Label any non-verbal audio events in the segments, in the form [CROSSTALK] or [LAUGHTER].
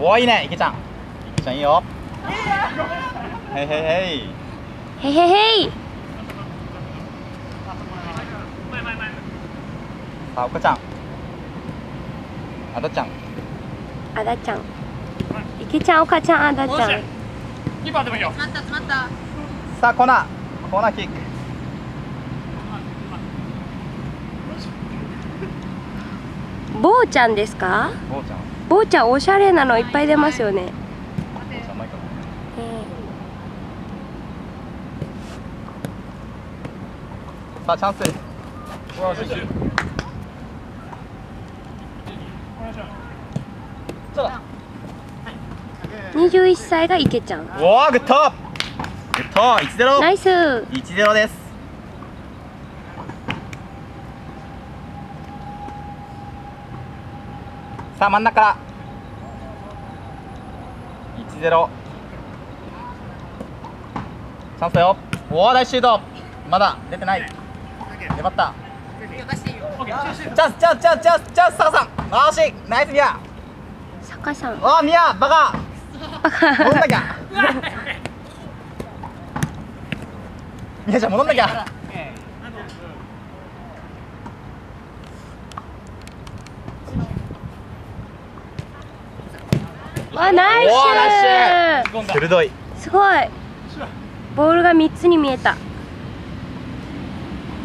おーいいね池ちゃん。池ちゃんいいよ。へいへいへいへへへいさあ岡ちゃん。あだちゃん。あだちゃん。池ちゃんおかちゃんあだちゃん。キーパーでもいいよ。詰まった詰まった。さあコーナー。コーナーキックぼうちゃんですか？ぼうちゃん。ぼうちゃんおしゃれなのいっぱい出ますよね。さあチャンス。21歳が池ちゃんおおグッド。グッド。1ゼロ。ナイス。1ゼロですさあ真ん中。から1ゼロ。チャンスだよ。おお大シュート。まだ出てない。粘った。チャンスチャンスチャンスチャンスチャンス坂さん惜しいナイスミア坂さんおーミアバカ戻んなきゃミアちゃん戻んなきゃあナイおーナイス。ス鋭い。すごい。ボールが3つに見えた。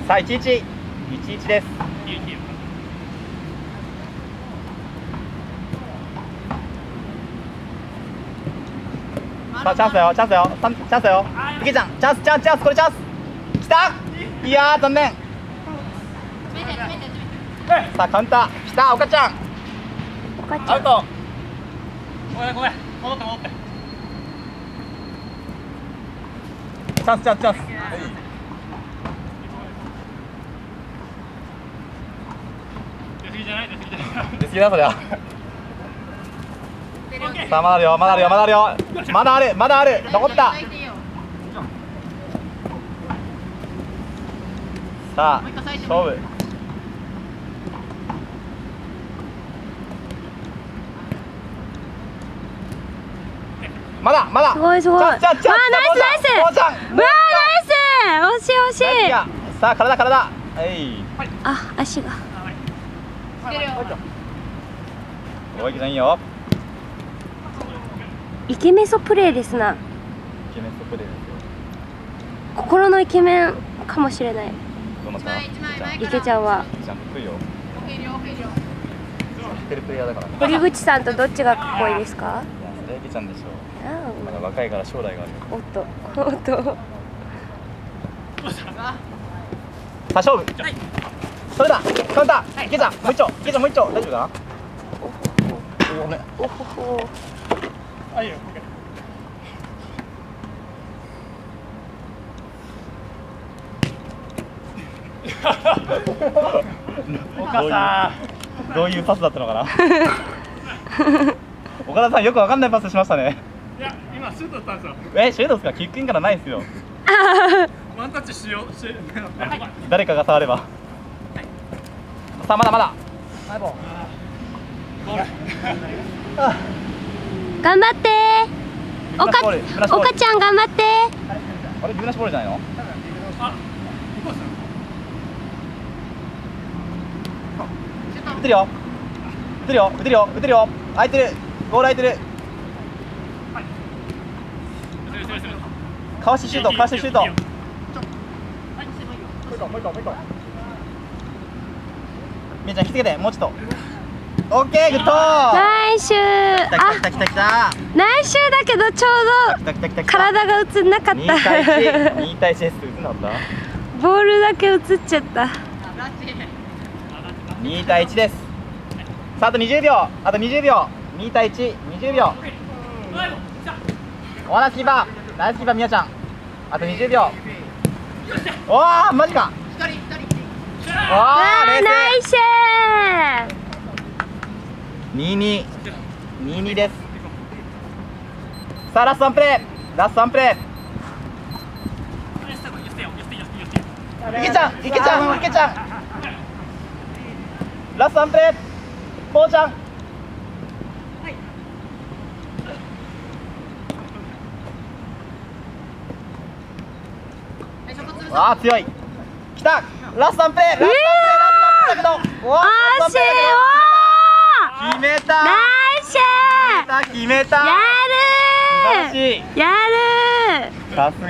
さあ11 11です。さあチャンスだよ。チャンスだよチャンスだよ。池ちゃん。チャンスチャンスチャンス。これチャンス。きた。いやー残念。さあカウンター。きた岡ちゃん。おかちゃん。アウトごめんごめん戻って戻って。チャンスチャンスチャンス。出過ぎじゃない出過ぎじゃない。出過ぎだそりゃさあまだあるよ。まだあるよ。まだあるよ。まだある。まだある。残った。さあもう一個最初勝負まだまだ。すごいすごい。わあナイスナイス。ボーちゃん。うわあナイス。惜しい惜しい。さあ体体。はい。あ足が。おいきさんいいよ。イケメソプレーですな。イケメンストプレーですよ。心のイケメンかもしれない。どの一枚一枚前から。池ちゃんは。ちゃん得意よ。オフェリオオフェリオ知ってるプレイヤーだから。ね堀口さんとどっちがかっこいいですか？いやそれいけちゃんでしょあまだ若いから将来がある。おっとおっと。さあ勝負。それだ。カウンターいけちゃんもう一丁。いけちゃんもう一丁。大丈夫かな？おおねおほほ。あいいよ。岡さ [LAUGHS] どういうパスだったのかな？[LAUGHS] 岡田さんよくわかんないパスしましたね。んいや今シュート打ったんですよ。えシュートですか？キックインからないですよ。[LAUGHS] ワンタッチしよう。し [LAUGHS] 誰かが触れば。さあまだまだ。頑張って。おかちゃん頑張って。あれビブナシボールじゃないの？あ打てるよ。打てるよ。打てるよ。打てるよ。空いてるゴール空いてる。かわしシュートかわしシュート。みやちゃん引きつけてもうちょっと。オッケーグッド。ナイス来たあ来た来た来た。ナイスだけどちょうど体が映んなかっ2対た1 2対1です。打つんだったボールだけ映っちゃった。ラッチ2対1です。さああと20秒。あと20秒2対120秒お話キーパーナイスキーパーみやちゃん。あと20秒おーマジか。おわーナイス。静22 22です。さあラストワンプレーラストワンプレー池ちゃん池ちゃん池ちゃん。ラストワンプレーこうちゃんはい、所轄わあ強い。きた。ラストワンプレーラストワンプレーラストワンプレーだけどうわ惜しいお決めた。ーナイス。決めた決めた。やるしい。ーやるー。さすが